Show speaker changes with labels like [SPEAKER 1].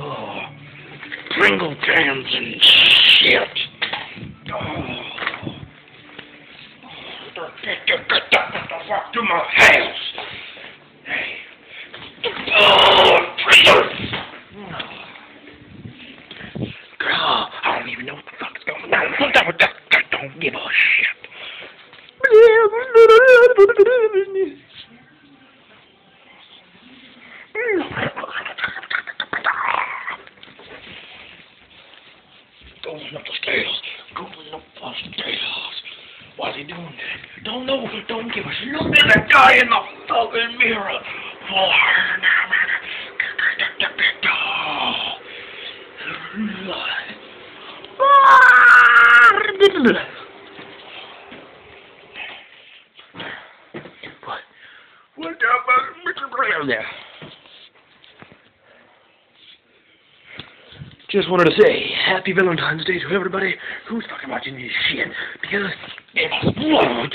[SPEAKER 1] Oh, Pringle cans and shit. Oh. Get the, get the, get the fuck to my house. Hey. Oh, Pringles. Girl, I don't even know what the fuck is going on. That don't give a shit. Going up the stairs. Going up the stairs. Why's he doing that? Don't know. Don't give a. Look at that guy in the fucking mirror. What? What the there? Just wanted to say Happy Valentine's Day to everybody who's fucking watching this shit because it was